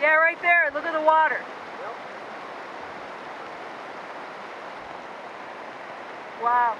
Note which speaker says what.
Speaker 1: Yeah, right there. Look at the water.
Speaker 2: Yep.
Speaker 1: Wow.